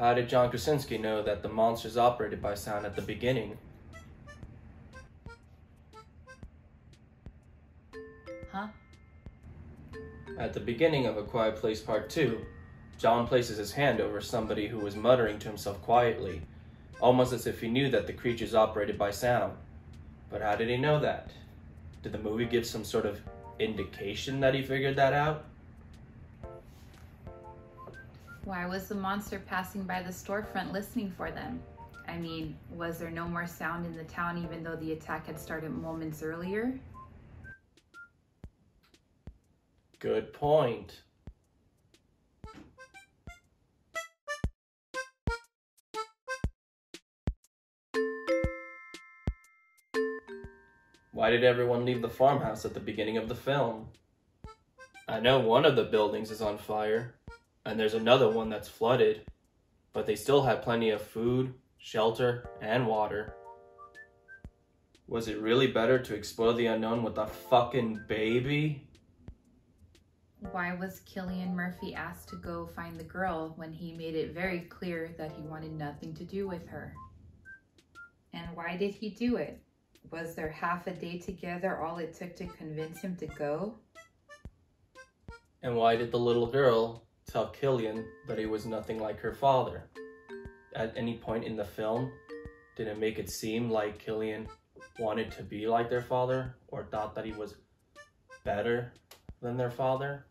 How did John Krasinski know that the monsters operated by sound at the beginning? Huh? At the beginning of A Quiet Place Part 2, John places his hand over somebody who was muttering to himself quietly, almost as if he knew that the creatures operated by sound. But how did he know that? Did the movie give some sort of indication that he figured that out? Why was the monster passing by the storefront listening for them? I mean, was there no more sound in the town even though the attack had started moments earlier? Good point. Why did everyone leave the farmhouse at the beginning of the film? I know one of the buildings is on fire, and there's another one that's flooded, but they still had plenty of food, shelter, and water. Was it really better to explore the unknown with a fucking baby? Why was Cillian Murphy asked to go find the girl when he made it very clear that he wanted nothing to do with her? And why did he do it? Was there half a day together all it took to convince him to go? And why did the little girl tell Cillian that he was nothing like her father? At any point in the film, did it make it seem like Cillian wanted to be like their father or thought that he was better than their father?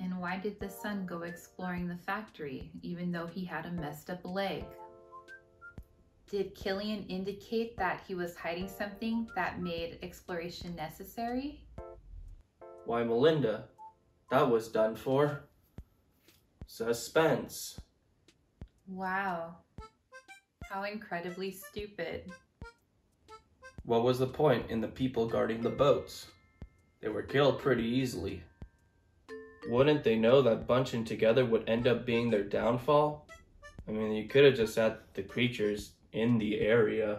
And why did the son go exploring the factory even though he had a messed up leg? Did Cillian indicate that he was hiding something that made exploration necessary? Why, Melinda, that was done for suspense. Wow. How incredibly stupid. What was the point in the people guarding the boats? They were killed pretty easily. Wouldn't they know that bunching together would end up being their downfall? I mean, you could have just had the creatures in the area.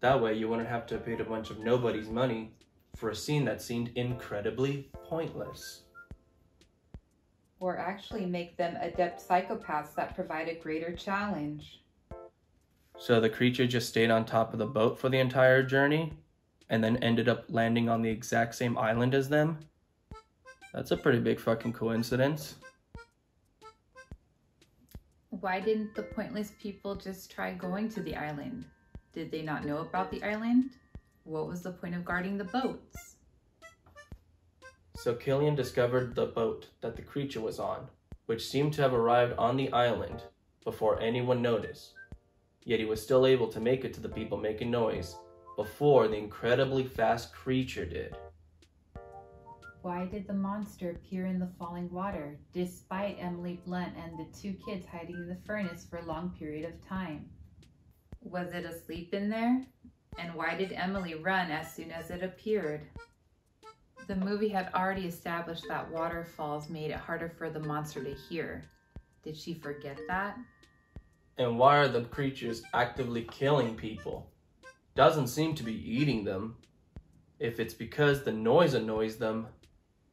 That way, you wouldn't have to pay a bunch of nobody's money for a scene that seemed incredibly pointless. Or actually make them adept psychopaths that provide a greater challenge. So the creature just stayed on top of the boat for the entire journey and then ended up landing on the exact same island as them? That's a pretty big fucking coincidence. Why didn't the pointless people just try going to the island? Did they not know about the island? What was the point of guarding the boats? So Cillian discovered the boat that the creature was on, which seemed to have arrived on the island before anyone noticed. Yet he was still able to make it to the people making noise before the incredibly fast creature did. Why did the monster appear in the falling water, despite Emily Blunt and the two kids hiding in the furnace for a long period of time? Was it asleep in there? And why did Emily run as soon as it appeared? The movie had already established that waterfalls made it harder for the monster to hear. Did she forget that? And why are the creatures actively killing people? Doesn't seem to be eating them. If it's because the noise annoys them,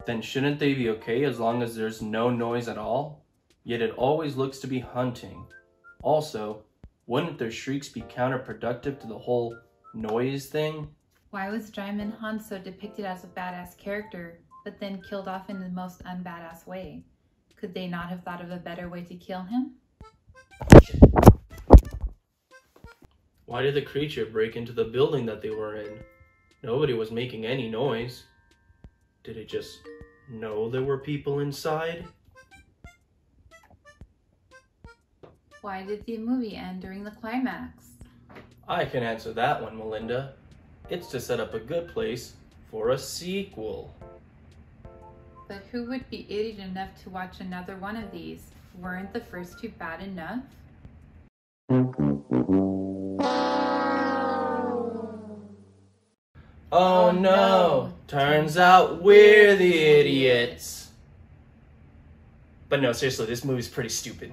then shouldn't they be okay as long as there's no noise at all? Yet it always looks to be hunting. Also, wouldn't their shrieks be counterproductive to the whole noise thing? Why was Djimon Hounsou depicted as a badass character, but then killed off in the most unbadass way? Could they not have thought of a better way to kill him? Why did the creature break into the building that they were in? Nobody was making any noise. Did it just know there were people inside? Why did the movie end during the climax? I can answer that one, Melinda. It's to set up a good place for a sequel. But who would be idiot enough to watch another one of these? Weren't the first two bad enough? Oh, oh no, turns out we're the idiots. But no, seriously, this movie's pretty stupid.